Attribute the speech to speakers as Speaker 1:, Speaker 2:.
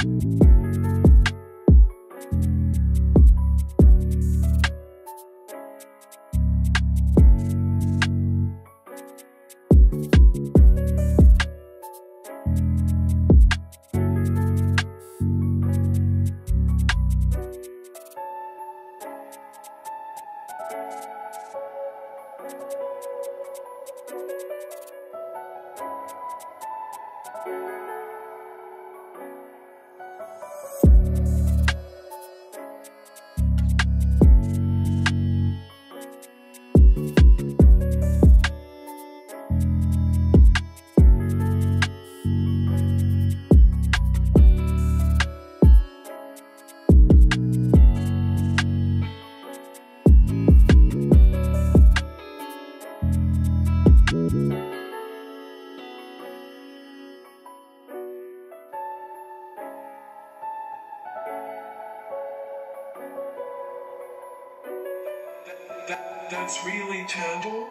Speaker 1: terrible. That, that's really terrible.